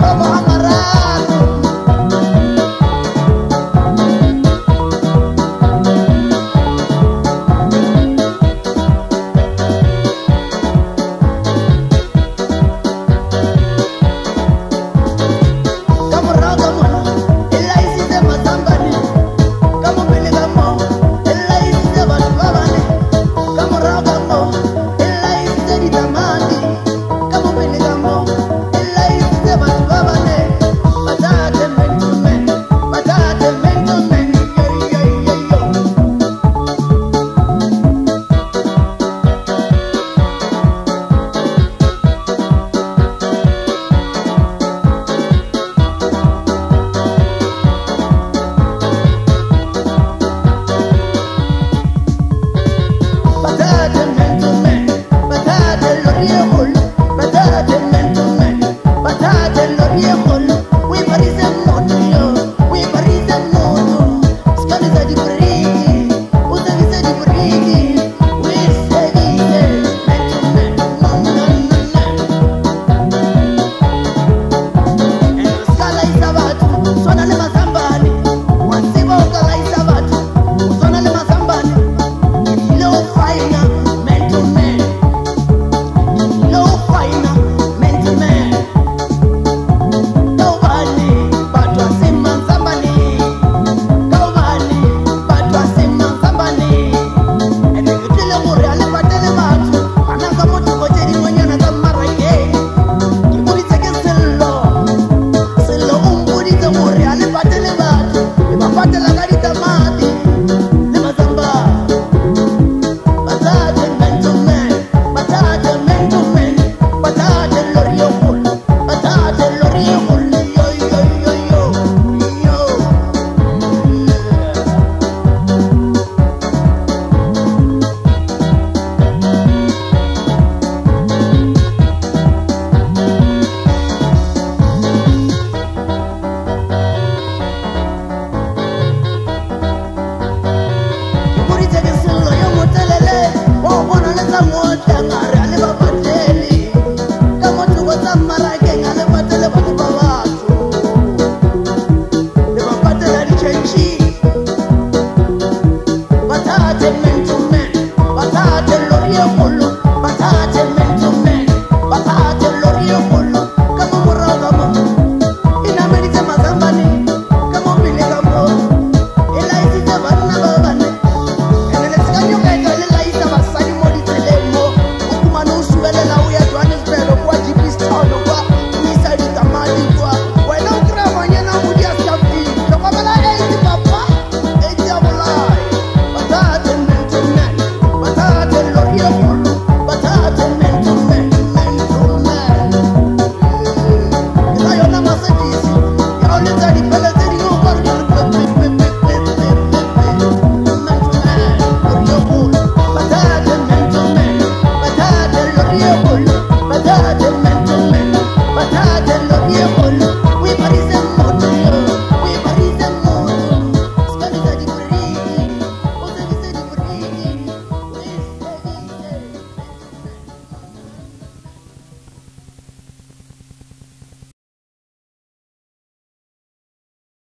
Baba. All the